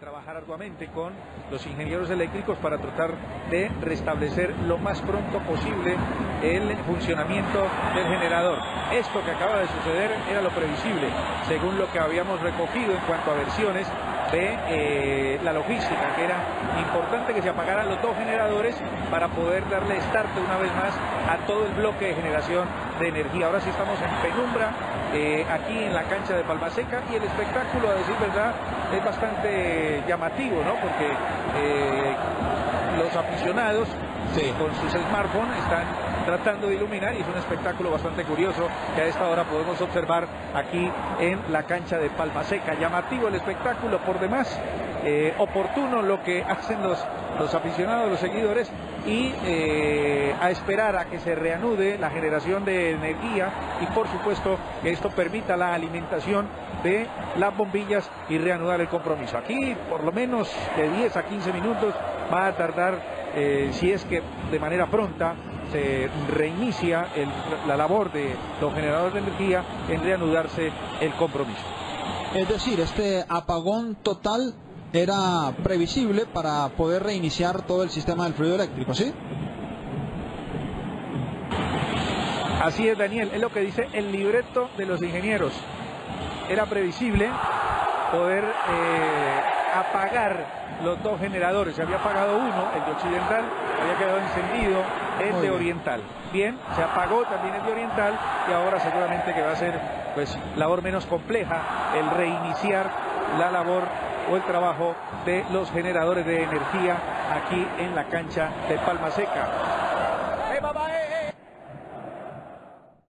trabajar arduamente con los ingenieros eléctricos para tratar de restablecer lo más pronto posible el funcionamiento del generador. Esto que acaba de suceder era lo previsible, según lo que habíamos recogido en cuanto a versiones de eh, la logística, que era importante que se apagaran los dos generadores para poder darle start una vez más a todo el bloque de generación de energía. Ahora sí estamos en penumbra eh, aquí en la cancha de Palma Seca y el espectáculo, a decir verdad, es bastante llamativo, ¿no? Porque eh, aficionados con sus smartphones están tratando de iluminar y es un espectáculo bastante curioso que a esta hora podemos observar aquí en la cancha de Palma Seca. Llamativo el espectáculo por demás, eh, oportuno lo que hacen los, los aficionados, los seguidores y eh, a esperar a que se reanude la generación de energía y por supuesto que esto permita la alimentación de las bombillas y reanudar el compromiso. Aquí por lo menos de 10 a 15 minutos va a tardar, eh, si es que de manera pronta se reinicia la labor de los generadores de energía en reanudarse el compromiso. Es decir, este apagón total era previsible para poder reiniciar todo el sistema del fluido eléctrico, ¿sí? Así es, Daniel, es lo que dice el libreto de los ingenieros. Era previsible poder eh, apagar los dos generadores. Se había apagado uno, el de Occidental, había quedado encendido el de Oriental. Bien, se apagó también el de Oriental y ahora seguramente que va a ser pues labor menos compleja el reiniciar la labor o el trabajo de los generadores de energía aquí en la cancha de Palma Seca.